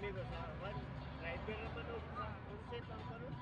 Amigos, ah, one, driver naman o, kung set ang karoon.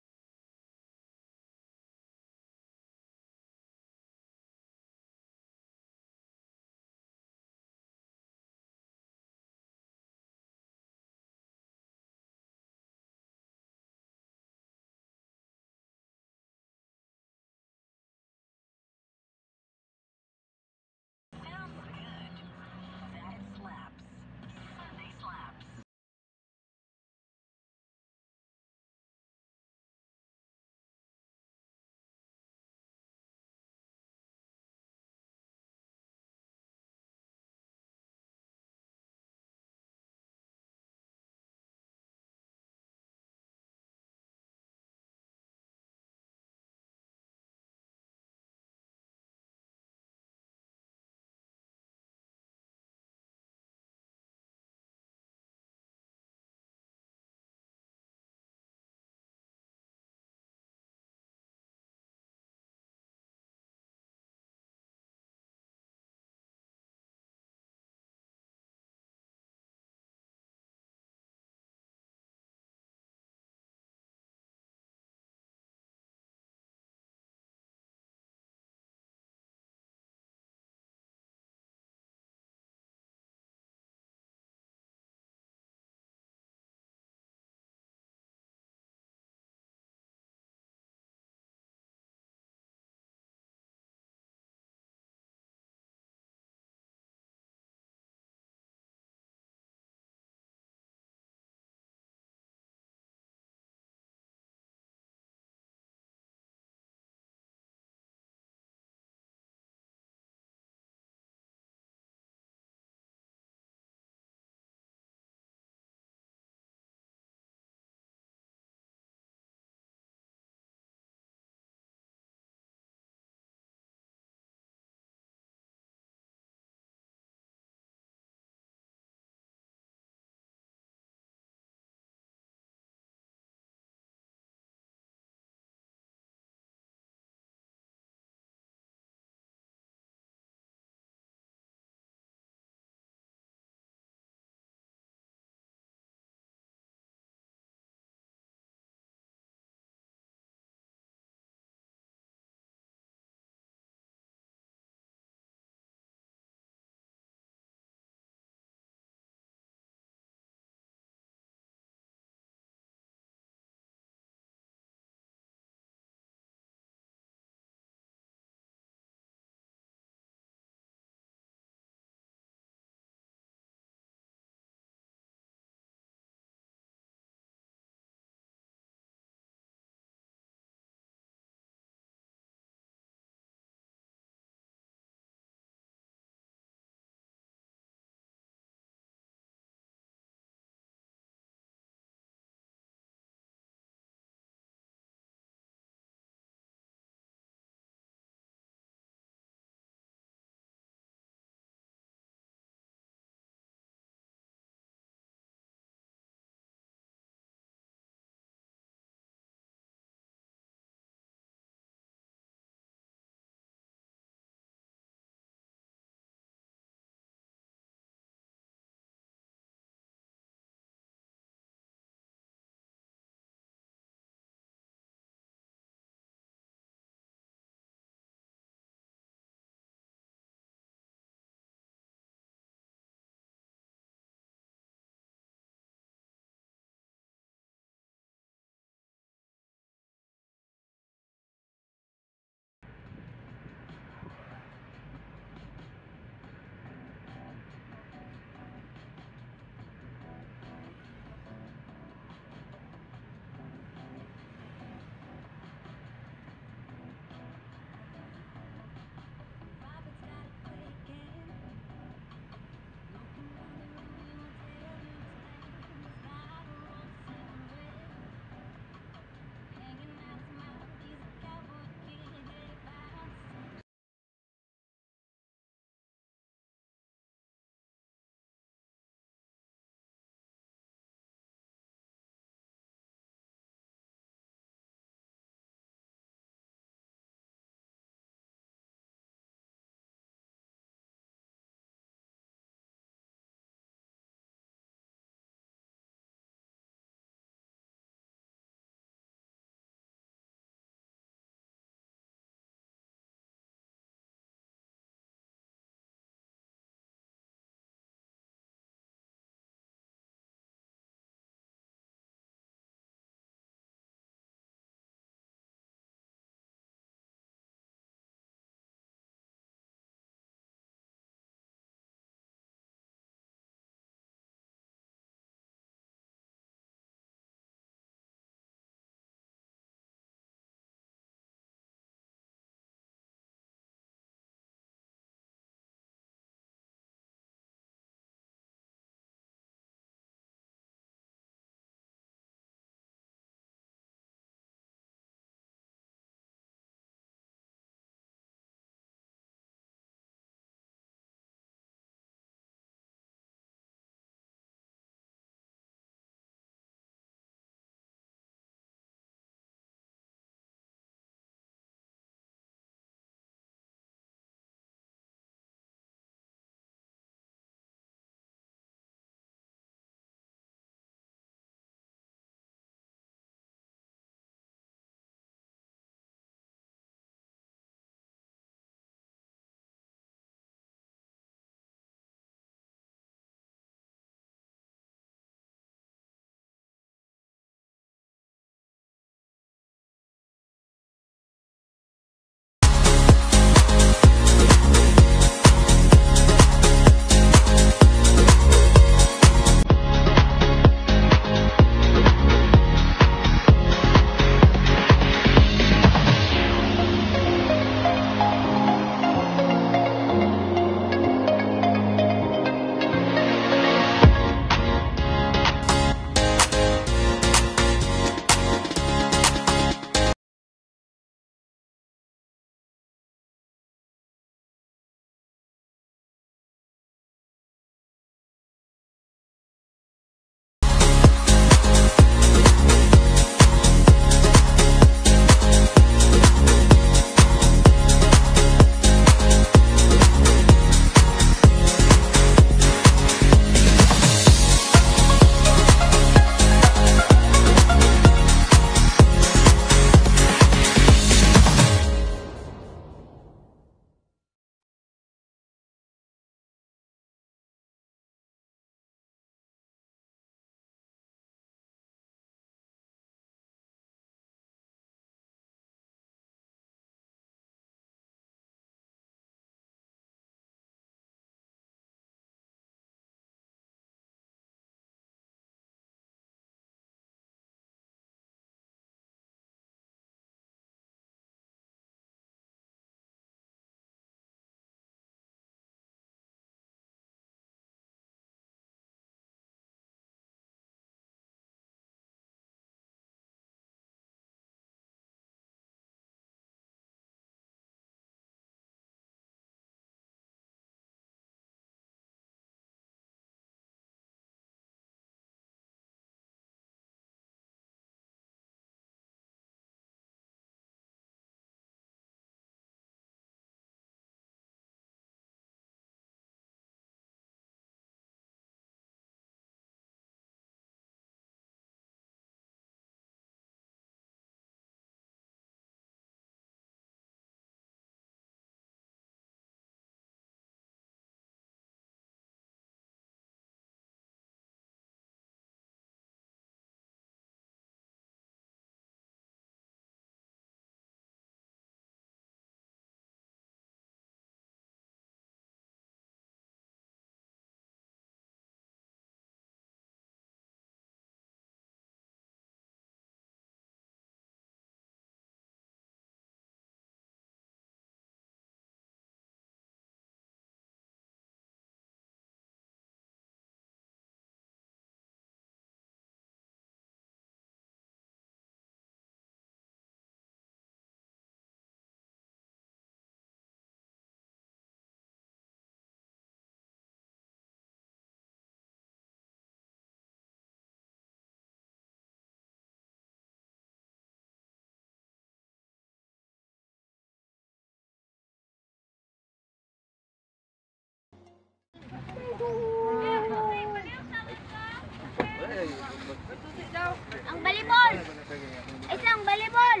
Isang volleyball.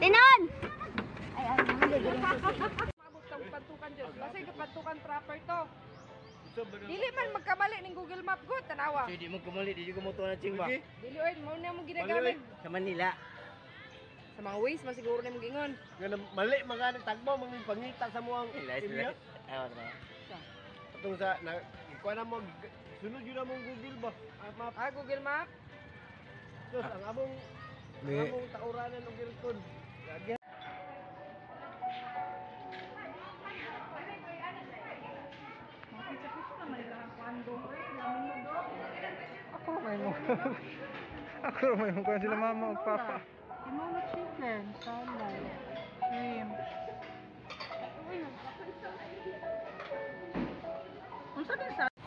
Tinon. Ay, kang pantukan dyan. Kasi pantukan proper to. Dili man magkamali ning Google Map ko, tanawa. So, di mo kumuli, di ko mutuwa ng ching ba? Dili oy, mo na mo ginagamit. Sa Manila. Sa mga ways, masiguro na mo gingon. Nga mali mga tagbo mga pangita sa Ilas, area. ilas. Ayaw na. Atong sa na ikuha na mo sunod yun na mong Google ba? Map. Ah, Google Map. Sus, ang among ang among tauranan og. Gagi. Ako may mo. Ako may mo sila mama o papa. Tinola chicken, salad, shrimp. Unsa din sa Ay,